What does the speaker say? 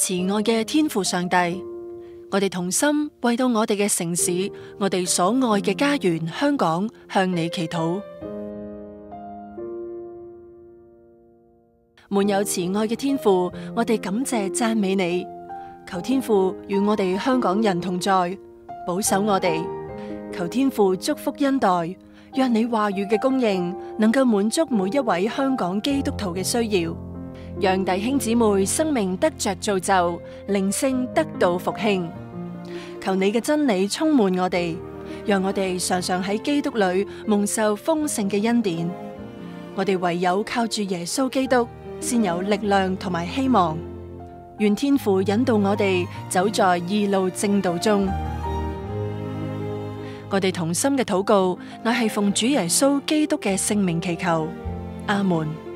慈爱嘅天父上帝，我哋同心为到我哋嘅城市，我哋所爱嘅家园香港向你祈祷。满有慈爱嘅天父，我哋感谢赞美你。求天父与我哋香港人同在，保守我哋。求天父祝福恩待，让你话语嘅供应能够满足每一位香港基督徒嘅需要。让弟兄姊妹生命得着造就，灵性得到复兴。求你嘅真理充满我哋，让我哋常常喺基督里蒙受丰盛嘅恩典。我哋唯有靠住耶稣基督，先有力量同埋希望。愿天父引导我哋走在二路正道中。我哋同心嘅祷告，乃系奉主耶稣基督嘅圣名祈求。阿门。